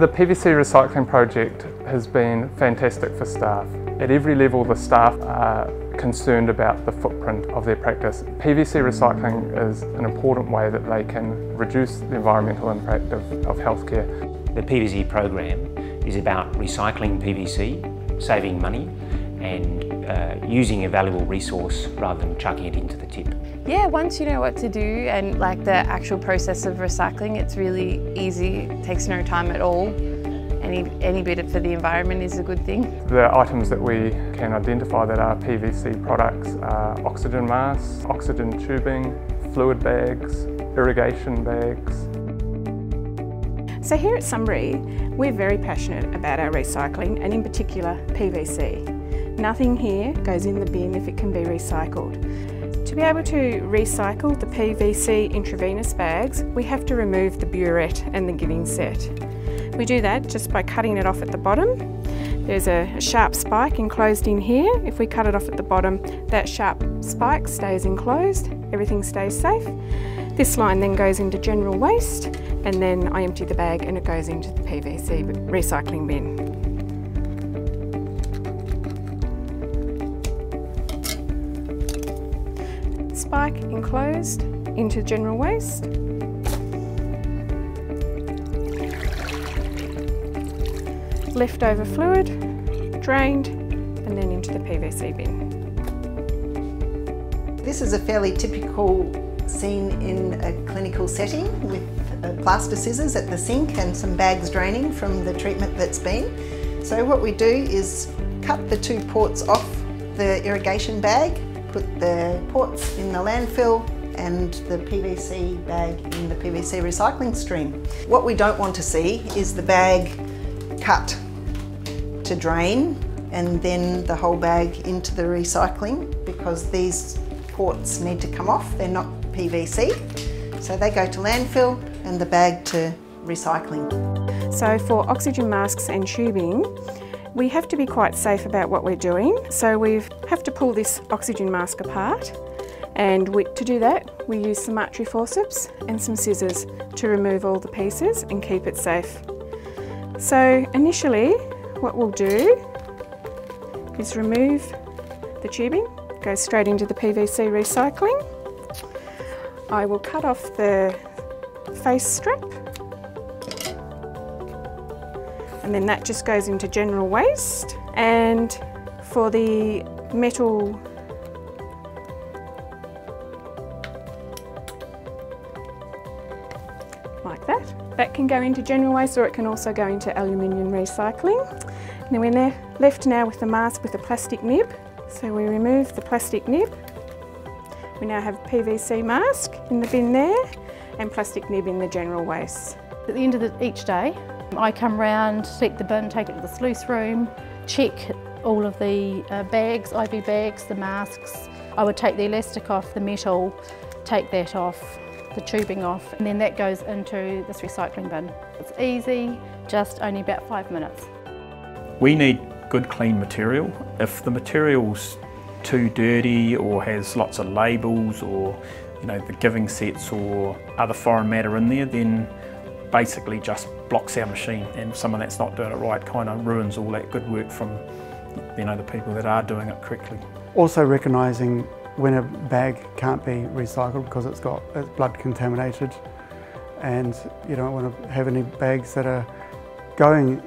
The PVC recycling project has been fantastic for staff. At every level the staff are concerned about the footprint of their practice. PVC recycling is an important way that they can reduce the environmental impact of, of healthcare. The PVC program is about recycling PVC, saving money and uh, using a valuable resource rather than chucking it into the tip. Yeah, once you know what to do and like the actual process of recycling, it's really easy, it takes no time at all. Any, any bit for the environment is a good thing. The items that we can identify that are PVC products are oxygen masks, oxygen tubing, fluid bags, irrigation bags. So here at Sunbury, we're very passionate about our recycling and in particular PVC. Nothing here goes in the bin if it can be recycled. To be able to recycle the PVC intravenous bags, we have to remove the burette and the giving set. We do that just by cutting it off at the bottom. There's a sharp spike enclosed in here. If we cut it off at the bottom, that sharp spike stays enclosed, everything stays safe. This line then goes into general waste and then I empty the bag and it goes into the PVC recycling bin. spike enclosed into general waste. Leftover fluid, drained and then into the PVC bin. This is a fairly typical scene in a clinical setting with uh, plaster scissors at the sink and some bags draining from the treatment that's been. So what we do is cut the two ports off the irrigation bag put the ports in the landfill and the PVC bag in the PVC recycling stream. What we don't want to see is the bag cut to drain and then the whole bag into the recycling because these ports need to come off, they're not PVC. So they go to landfill and the bag to recycling. So for oxygen masks and tubing, we have to be quite safe about what we're doing, so we have to pull this oxygen mask apart and we, to do that we use some artery forceps and some scissors to remove all the pieces and keep it safe. So initially what we'll do is remove the tubing, goes straight into the PVC recycling. I will cut off the face strap and then that just goes into general waste. And for the metal like that. That can go into general waste or it can also go into aluminium recycling. And then we're left now with the mask with a plastic nib. So we remove the plastic nib. We now have PVC mask in the bin there and plastic nib in the general waste. At the end of the, each day, I come round, take the bin, take it to the sluice room, check all of the uh, bags, IV bags, the masks. I would take the elastic off the metal, take that off, the tubing off, and then that goes into this recycling bin. It's easy, just only about five minutes. We need good clean material. If the material's too dirty or has lots of labels or you know the giving sets or other foreign matter in there then basically just blocks our machine and someone that's not doing it right kind of ruins all that good work from you know the people that are doing it correctly. Also recognising when a bag can't be recycled because it's got it's blood contaminated and you don't want to have any bags that are going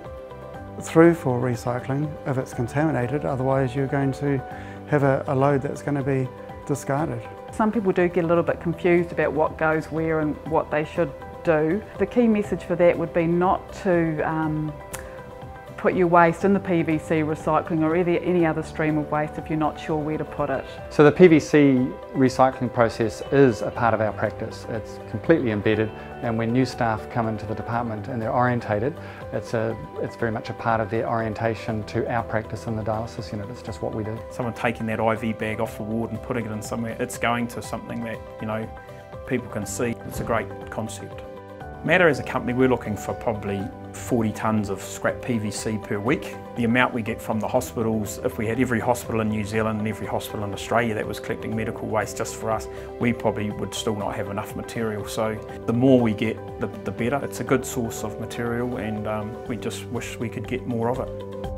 through for recycling if it's contaminated otherwise you're going to have a, a load that's going to be discarded. Some people do get a little bit confused about what goes where and what they should do. The key message for that would be not to um, put your waste in the PVC recycling or any other stream of waste if you're not sure where to put it. So the PVC recycling process is a part of our practice. It's completely embedded and when new staff come into the department and they're orientated, it's, a, it's very much a part of their orientation to our practice in the dialysis unit. It's just what we do. Someone taking that IV bag off the ward and putting it in somewhere, it's going to something that, you know, people can see. It's a great concept. Matta as a company, we're looking for probably 40 tonnes of scrap PVC per week. The amount we get from the hospitals, if we had every hospital in New Zealand and every hospital in Australia that was collecting medical waste just for us, we probably would still not have enough material. So the more we get, the, the better. It's a good source of material and um, we just wish we could get more of it.